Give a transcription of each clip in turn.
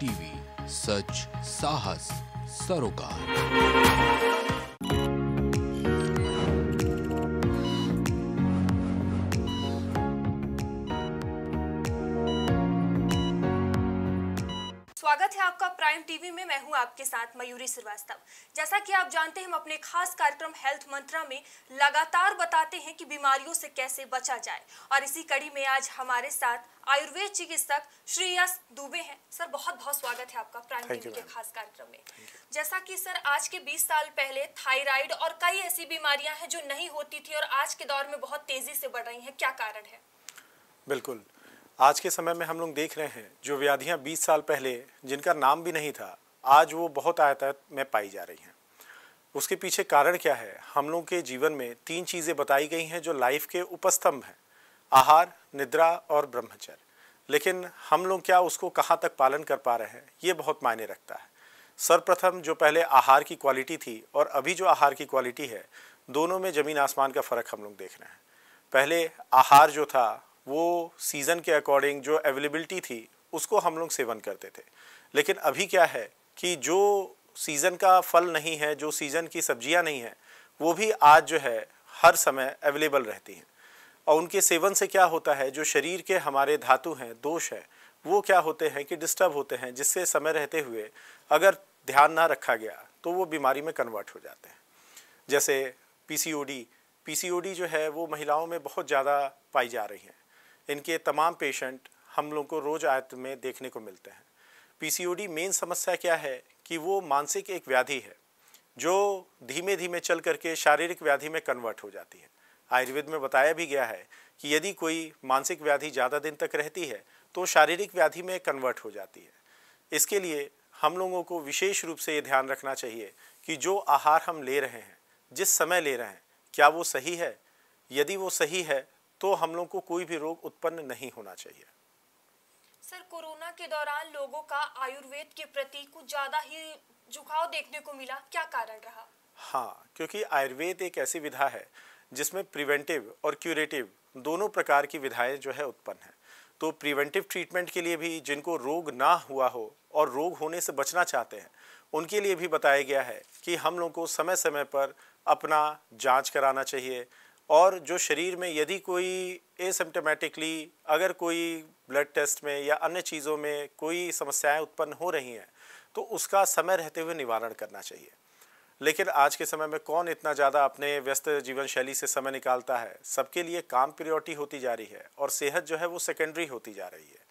TV सच साहस सरोकार। Prime TV में मैं हूँ आपके साथ मयूरी श्रीवास्तव। जैसा कि आप जानते हैं हम अपने खास कार्यक्रम हेल्थ मंत्रा में लगातार बताते हैं कि बीमारियों से कैसे बचा जाए। और इसी कड़ी में आज हमारे साथ आयुर्वेद चिकित्सक श्री यश दुबे हैं। सर बहुत बहुत स्वागत है आपका प्राइम टीवी के खास कार्यक्रम में। जैसा कि सर आज के 20 साल पहले थायराइड और कई ऐसी बीमारियाँ हैं जो नहीं होती थी और आज के दौर में बहुत तेज़ी से बढ़ रही हैं। क्या कारण है? बिल्कुल। आज के समय में हम लोग देख रहे हैं, जो व्याधियाँ 20 साल पहले, जिनका नाम भी नहीं था, आज वो बहुत आयत में पाई जा रही हैं। उसके पीछे कारण क्या है? हम लोग के जीवन में तीन चीज़ें बताई गई हैं, जो लाइफ के उपस्तंभ हैं, आहार, निद्रा और ब्रह्मचर्य। लेकिन हम लोग क्या उसको कहाँ तक पालन कर पा रहे हैं, ये बहुत मायने रखता है। सर्वप्रथम जो पहले आहार की क्वालिटी थी और अभी जो आहार की क्वालिटी है, दोनों में ज़मीन आसमान का फ़र्क हम लोग देख रहे हैं। पहले आहार जो था वो सीज़न के अकॉर्डिंग जो अवेलेबिलिटी थी, उसको हम लोग सेवन करते थे। लेकिन अभी क्या है कि जो सीज़न का फल नहीं है, जो सीज़न की सब्ज़ियाँ नहीं है, वो भी आज जो है, हर समय अवेलेबल रहती हैं। और उनके सेवन से क्या होता है, जो शरीर के हमारे धातु हैं, दोष है, वो क्या होते हैं कि डिस्टर्ब होते हैं, जिससे समय रहते हुए अगर ध्यान ना रखा गया तो वो बीमारी में कन्वर्ट हो जाते हैं। जैसे पीसीओडी पीसीओडी जो है, वो महिलाओं में बहुत ज़्यादा पाई जा रही हैं। इनके तमाम पेशेंट हम लोग को रोज़ आयत में देखने को मिलते हैं। पीसीओडी मेन समस्या क्या है कि वो मानसिक एक व्याधि है, जो धीमे धीमे चल करके शारीरिक व्याधि में कन्वर्ट हो जाती है। आयुर्वेद में बताया भी गया है कि यदि कोई मानसिक व्याधि ज़्यादा दिन तक रहती है तो शारीरिक व्याधि में कन्वर्ट हो जाती है। इसके लिए हम लोगों को विशेष रूप से ये ध्यान रखना चाहिए कि जो आहार हम ले रहे हैं, जिस समय ले रहे हैं, क्या वो सही है? यदि वो सही है तो हम लोग को कोई भी रोग उत्पन्न नहीं होना चाहिए। सर कोरोना के दौरान लोगों का आयुर्वेद के प्रति कुछ ज़्यादा ही झुकाव देखने को मिला। क्या कारण रहा? हाँ क्योंकि आयुर्वेद एक ऐसी विधा है जिसमें प्रिवेंटिव और क्यूरेटिव दोनों प्रकार की विधाएँ जो है उत्पन्न है। तो प्रिवेंटिव ट्रीटमेंट के लिए भी जिनको रोग ना हुआ हो और रोग होने से बचना चाहते हैं उनके लिए भी बताया गया है कि हम लोग को समय समय पर अपना जाँच कराना चाहिए और जो शरीर में यदि कोई एसिम्टोमेटिकली अगर कोई ब्लड टेस्ट में या अन्य चीज़ों में कोई समस्याएँ उत्पन्न हो रही हैं तो उसका समय रहते हुए निवारण करना चाहिए। लेकिन आज के समय में कौन इतना ज़्यादा अपने व्यस्त जीवन शैली से समय निकालता है? सबके लिए काम प्रियोरिटी होती जा रही है और सेहत जो है वो सेकेंडरी होती जा रही है।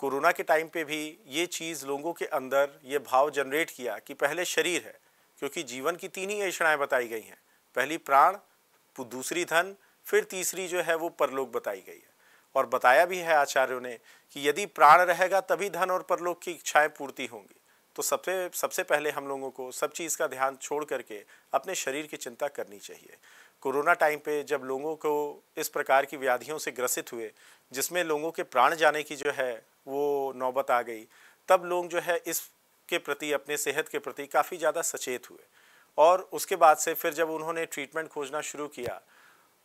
कोरोना के टाइम पे भी ये चीज़ लोगों के अंदर ये भाव जनरेट किया कि पहले शरीर है, क्योंकि जीवन की तीन ही ऐषणाएँ बताई गई हैं। पहली प्राण दूसरी धन, फिर तीसरी जो है वो परलोक बताई गई है। और बताया भी है आचार्यों ने कि यदि प्राण रहेगा तभी धन और परलोक की इच्छाएँ पूर्ति होंगी। तो सबसे सबसे पहले हम लोगों को सब चीज़ का ध्यान छोड़ करके अपने शरीर की चिंता करनी चाहिए। कोरोना टाइम पे जब लोगों को इस प्रकार की व्याधियों से ग्रसित हुए, जिसमें लोगों के प्राण जाने की जो है वो नौबत आ गई, तब लोग जो है इसके प्रति, अपने सेहत के प्रति काफ़ी ज़्यादा सचेत हुए। और उसके बाद से फिर जब उन्होंने ट्रीटमेंट खोजना शुरू किया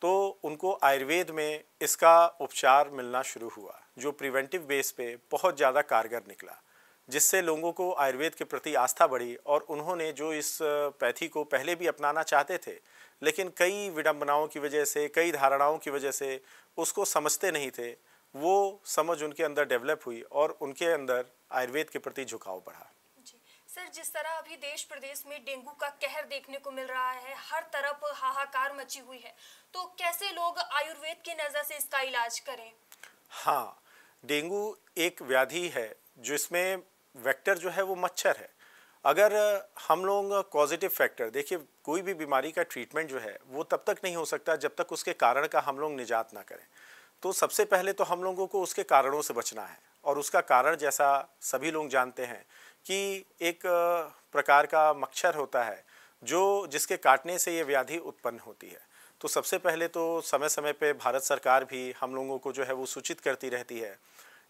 तो उनको आयुर्वेद में इसका उपचार मिलना शुरू हुआ, जो प्रिवेंटिव बेस पे बहुत ज़्यादा कारगर निकला, जिससे लोगों को आयुर्वेद के प्रति आस्था बढ़ी और उन्होंने जो इस पैथी को पहले भी अपनाना चाहते थे, लेकिन कई विडंबनाओं की वजह से, कई धारणाओं की वजह से उसको समझते नहीं थे, वो समझ उनके अंदर डेवलप हुई और उनके अंदर आयुर्वेद के प्रति झुकाव बढ़ा। सर जिस तरह अभी देश प्रदेश में डेंगू का कहर देखने को मिल रहा है, हर तरफ़ हाहाकार मची हुई है। तो कैसे लोग आयुर्वेद की नज़र से इसका इलाज करें? हाँ डेंगू एक व्याधि है, जिसमें वेक्टर जो है वो मच्छर है। अगर हम लोग पॉजिटिव फैक्टर देखिए, कोई भी बीमारी का ट्रीटमेंट जो है, वो तब तक नहीं हो सकता जब तक उसके कारण का हम लोग निजात ना करें। तो सबसे पहले तो हम लोगों को उसके कारणों से बचना है, और उसका कारण जैसा सभी लोग जानते हैं कि एक प्रकार का मच्छर होता है, जो जिसके काटने से ये व्याधि उत्पन्न होती है। तो सबसे पहले तो समय समय पे भारत सरकार भी हम लोगों को जो है वो सूचित करती रहती है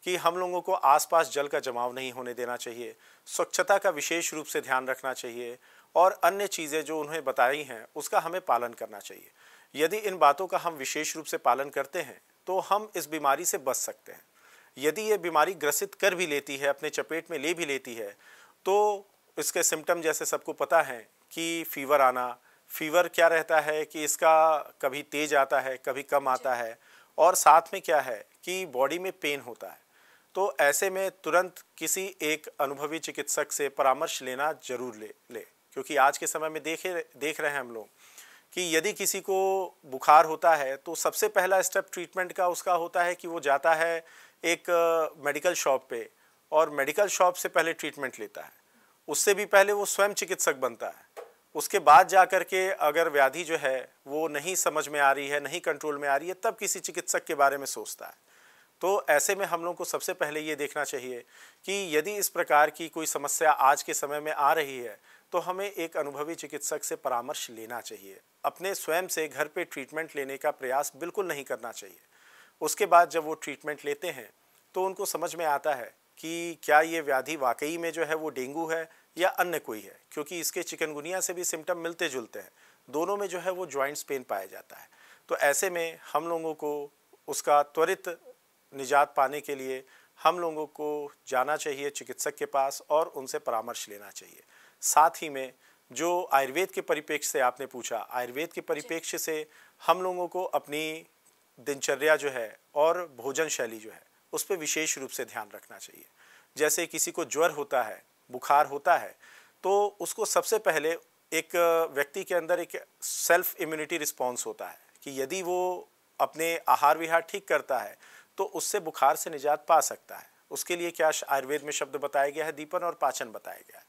कि हम लोगों को आसपास जल का जमाव नहीं होने देना चाहिए, स्वच्छता का विशेष रूप से ध्यान रखना चाहिए और अन्य चीज़ें जो उन्हें बताई हैं, उसका हमें पालन करना चाहिए। यदि इन बातों का हम विशेष रूप से पालन करते हैं तो हम इस बीमारी से बच सकते हैं। यदि ये बीमारी ग्रसित कर भी लेती है, अपने चपेट में ले भी लेती है तो इसके सिम्टम जैसे सबको पता है कि फीवर आना फीवर क्या रहता है कि इसका कभी तेज आता है, कभी कम आता है और साथ में क्या है कि बॉडी में पेन होता है। तो ऐसे में तुरंत किसी एक अनुभवी चिकित्सक से परामर्श लेना ज़रूर ले ले, क्योंकि आज के समय में देखे, देख रहे हैं हम लोग कि यदि किसी को बुखार होता है तो सबसे पहला स्टेप ट्रीटमेंट का उसका होता है कि वो जाता है एक मेडिकल शॉप पे और मेडिकल शॉप से पहले ट्रीटमेंट लेता है। उससे भी पहले वो स्वयं चिकित्सक बनता है। उसके बाद जा कर के अगर व्याधि जो है वो नहीं समझ में आ रही है, नहीं कंट्रोल में आ रही है, तब किसी चिकित्सक के बारे में सोचता है। तो ऐसे में हम लोग को सबसे पहले ये देखना चाहिए कि यदि इस प्रकार की कोई समस्या आज के समय में आ रही है तो हमें एक अनुभवी चिकित्सक से परामर्श लेना चाहिए। अपने स्वयं से घर पे ट्रीटमेंट लेने का प्रयास बिल्कुल नहीं करना चाहिए। उसके बाद जब वो ट्रीटमेंट लेते हैं तो उनको समझ में आता है कि क्या ये व्याधि वाकई में जो है वो डेंगू है या अन्य कोई है क्योंकि इसके चिकनगुनिया से भी सिम्टम मिलते जुलते हैं। दोनों में जो है वो जॉइंट्स पेन पाया जाता है। तो ऐसे में हम लोगों को उसका त्वरित निजात पाने के लिए हम लोगों को जाना चाहिए चिकित्सक के पास और उनसे परामर्श लेना चाहिए। साथ ही में जो आयुर्वेद के परिप्रेक्ष्य से आपने पूछा आयुर्वेद के परिप्रेक्ष्य से हम लोगों को अपनी दिनचर्या जो है और भोजन शैली जो है, उस पर विशेष रूप से ध्यान रखना चाहिए। जैसे किसी को ज्वर होता है, बुखार होता है तो उसको सबसे पहले एक व्यक्ति के अंदर एक सेल्फ इम्यूनिटी रिस्पॉन्स होता है कि यदि वो अपने आहार विहार ठीक करता है तो उससे बुखार से निजात पा सकता है। उसके लिए क्या आयुर्वेद में शब्द बताया गया है? दीपन और पाचन बताया गया है।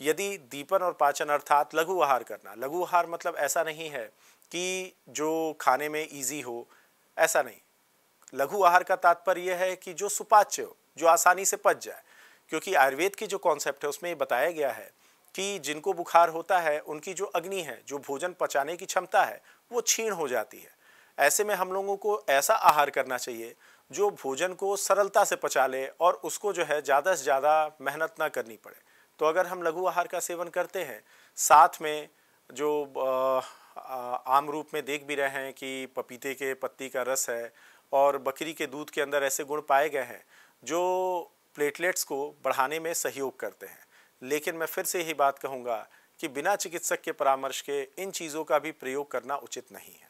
यदि दीपन और पाचन अर्थात लघु आहार करना, लघु आहार मतलब ऐसा नहीं है कि जो खाने में इजी हो ऐसा नहीं। लघु आहार का तात्पर्य यह है कि जो सुपाच्य हो, जो आसानी से पच जाए, क्योंकि आयुर्वेद की जो कॉन्सेप्ट है, उसमें ये बताया गया है कि जिनको बुखार होता है, उनकी जो अग्नि है, जो भोजन पचाने की क्षमता है, वो छीण हो जाती है। ऐसे में हम लोगों को ऐसा आहार करना चाहिए, जो भोजन को सरलता से पचा ले और उसको जो है ज़्यादा से ज़्यादा मेहनत ना करनी पड़े। तो अगर हम लघु आहार का सेवन करते हैं, साथ में जो आम रूप में देख भी रहे हैं कि पपीते के पत्ती का रस है और बकरी के दूध के अंदर ऐसे गुण पाए गए हैं जो प्लेटलेट्स को बढ़ाने में सहयोग करते हैं। लेकिन मैं फिर से यही बात कहूँगा कि बिना चिकित्सक के परामर्श के इन चीज़ों का भी प्रयोग करना उचित नहीं है।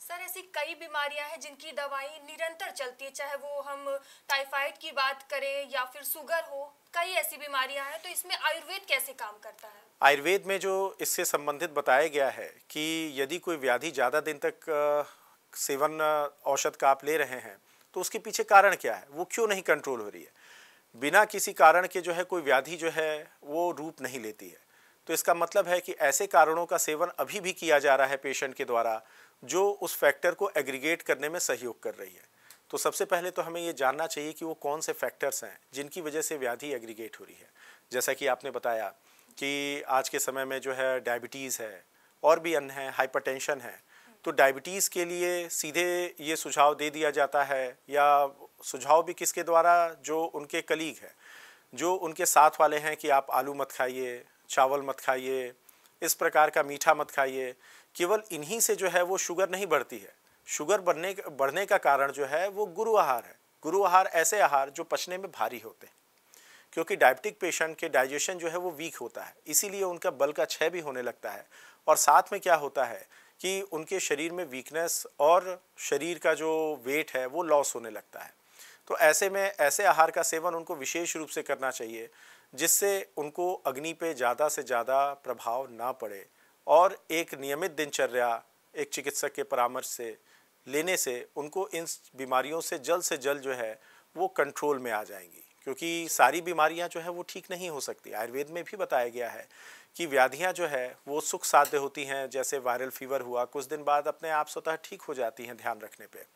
सर, ऐसी कई बीमारियाँ हैं जिनकी दवाई निरंतर चलती है, चाहे वो हम टाइफाइड की बात करें या फिर शुगर हो, कई ऐसी बीमारियाँ हैं तो इसमें आयुर्वेद कैसे काम करता है? आयुर्वेद में जो इससे संबंधित बताया गया है कि यदि कोई व्याधि ज़्यादा दिन तक सेवन औषध का आप ले रहे हैं तो उसके पीछे कारण क्या है? वो क्यों नहीं कंट्रोल हो रही है? बिना किसी कारण के जो है कोई व्याधि जो है, वो रूप नहीं लेती है। तो इसका मतलब है कि ऐसे कारणों का सेवन अभी भी किया जा रहा है पेशेंट के द्वारा, जो उस फैक्टर को एग्रीगेट करने में सहयोग कर रही है। तो सबसे पहले तो हमें ये जानना चाहिए कि वो कौन से फैक्टर्स हैं, जिनकी वजह से व्याधि एग्रीगेट हो रही है। जैसा कि आपने बताया कि आज के समय में जो है डायबिटीज़ है और भी अन्य है हाइपरटेंशन है तो डायबिटीज़ के लिए सीधे ये सुझाव दे दिया जाता है या सुझाव भी किसके द्वारा? जो उनके कलीग हैं, जो उनके साथ वाले हैं कि आप आलू मत खाइए, चावल मत खाइए, इस प्रकार का मीठा मत खाइए। केवल इन्हीं से जो है वो शुगर नहीं बढ़ती है। शुगर बढ़ने बढ़ने का कारण जो है वो गुरु आहार है। गुरु आहार ऐसे आहार जो पचने में भारी होते हैं। क्योंकि डायबिटिक पेशेंट के डाइजेशन जो है वो वीक होता है। इसीलिए उनका बल का क्षय भी होने लगता है। और साथ में क्या होता है कि उनके शरीर में वीकनेस और शरीर का जो वेट है वो लॉस होने लगता है। तो ऐसे में, ऐसे आहार का सेवन उनको विशेष रूप से करना चाहिए, जिससे उनको अग्नि पे ज़्यादा से ज़्यादा प्रभाव ना पड़े और एक नियमित दिनचर्या, एक चिकित्सक के परामर्श से, लेने से उनको इन बीमारियों से जल्द से जल्द जो है वो कंट्रोल में आ जाएँगी। क्योंकि सारी बीमारियाँ जो है वो ठीक नहीं हो सकती। आयुर्वेद में भी बताया गया है कि व्याधियाँ जो है वो सुख साध्य होती हैं, जैसे वायरल फीवर हुआ, कुछ दिन बाद अपने आप स्वतः ठीक हो जाती हैं ध्यान रखने पे।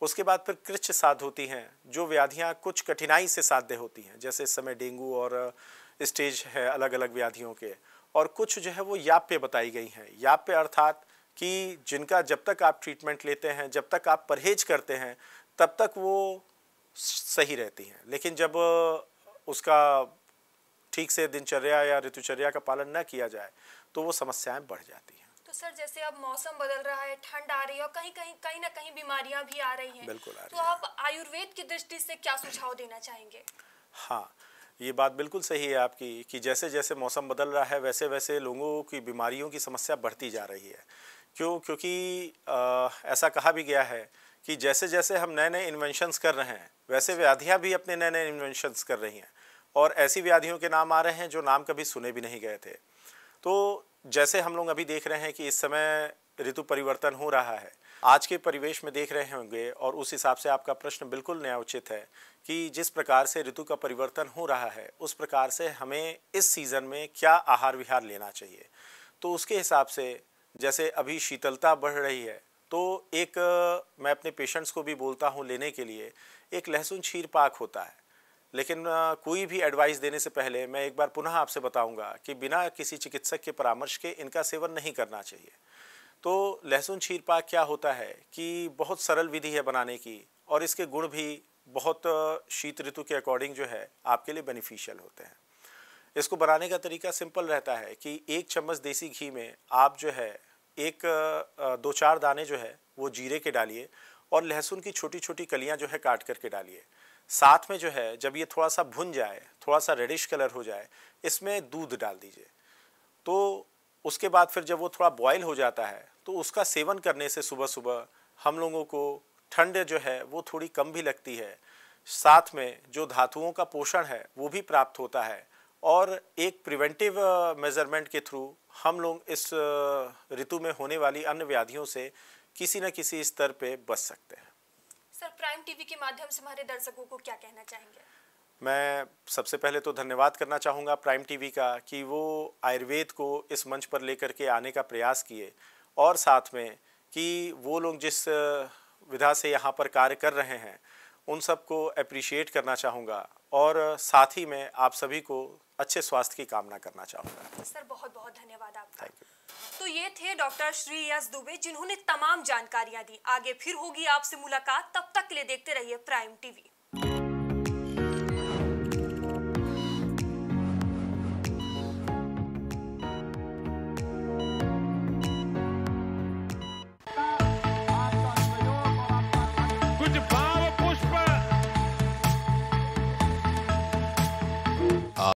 उसके बाद फिर कृच्छ साध होती हैं, जो व्याधियाँ कुछ कठिनाई से साध्य होती हैं, जैसे इस समय डेंगू और स्टेज है अलग अलग व्याधियों के। और कुछ जो है वो याप्य बताई गई हैं। याप्य अर्थात कि जिनका जब तक आप ट्रीटमेंट लेते हैं, जब तक आप परहेज करते हैं, तब तक वो सही रहती हैं। लेकिन जब उसका ठीक से दिनचर्या या ऋतुचर्या का पालन न किया जाए तो वो समस्याएँ बढ़ जाती हैं। तो सर जैसे अब मौसम बदल रहा है ठंड आ रही है और कहीं कहीं कहीं ना कहीं बीमारियाँ भी आ रही हैं बिल्कुल आ रही तो आप आयुर्वेद की दृष्टि से क्या सुझाव देना चाहेंगे? हाँ ये बात बिल्कुल सही है आपकी कि जैसे जैसे मौसम बदल रहा है वैसे वैसे लोगों की बीमारियों की समस्या बढ़ती जा रही है। क्यों? क्योंकि आ, ऐसा कहा भी गया है कि जैसे जैसे हम नए नए इन्वेंशंस कर रहे हैं, वैसे व्याधियाँ भी अपने नए नए इन्वेंशंस कर रही हैं। और ऐसी व्याधियों के नाम आ रहे हैं जो नाम कभी सुने भी नहीं गए थे। तो जैसे हम लोग अभी देख रहे हैं कि इस समय ऋतु परिवर्तन हो रहा है, आज के परिवेश में देख रहे होंगे और उस हिसाब से आपका प्रश्न बिल्कुल नया उचित है कि जिस प्रकार से ऋतु का परिवर्तन हो रहा है, उस प्रकार से हमें इस सीज़न में क्या आहार विहार लेना चाहिए। तो उसके हिसाब से जैसे अभी शीतलता बढ़ रही है तो एक मैं अपने पेशेंट्स को भी बोलता हूँ लेने के लिए, एक लहसुन क्षीर पाक होता है। लेकिन कोई भी एडवाइस देने से पहले मैं एक बार पुनः आपसे बताऊँगा कि बिना किसी चिकित्सक के परामर्श के इनका सेवन नहीं करना चाहिए। तो लहसुन क्षीर पाक क्या होता है कि बहुत सरल विधि है बनाने की और इसके गुण भी बहुत शीत ऋतु के अकॉर्डिंग जो है आपके लिए बेनिफिशियल होते हैं। इसको बनाने का तरीका सिंपल रहता है कि एक चम्मच देसी घी में आप जो है एक दो चार दाने जो है, वो जीरे के डालिए और लहसुन की छोटी छोटी कलियाँ जो है काट करके डालिए। साथ में जो है, जब ये थोड़ा सा भुन जाए, थोड़ा सा रेडिश कलर हो जाए, इसमें दूध डाल दीजिए। तो उसके बाद फिर जब वो थोड़ा बॉयल हो जाता है तो उसका सेवन करने से सुबह सुबह हम लोगों को ठंड जो है, वो थोड़ी कम भी लगती है। साथ में जो धातुओं का पोषण है, वो भी प्राप्त होता है। और एक प्रिवेंटिव मेज़रमेंट के थ्रू हम लोग इस ऋतु में होने वाली अन्य व्याधियों से किसी न किसी स्तर पे बच सकते हैं। सर प्राइम टीवी के माध्यम से हमारे दर्शकों को क्या कहना चाहेंगे? मैं सबसे पहले तो धन्यवाद करना चाहूँगा प्राइम टीवी का कि वो आयुर्वेद को इस मंच पर लेकर के आने का प्रयास किए और साथ में कि वो लोग जिस विधा से यहाँ पर कार्य कर रहे हैं उन सबको अप्रिशिएट करना चाहूँगा। और साथ ही में आप सभी को अच्छे स्वास्थ्य की कामना करना चाहूँगा। सर बहुत बहुत धन्यवाद आपका। थैंक यू तो ये थे डॉक्टर श्री यस दुबे जिन्होंने तमाम जानकारियाँ दी। आगे फिर होगी आपसे मुलाकात। तब तक के लिए देखते रहिए प्राइम टीवी।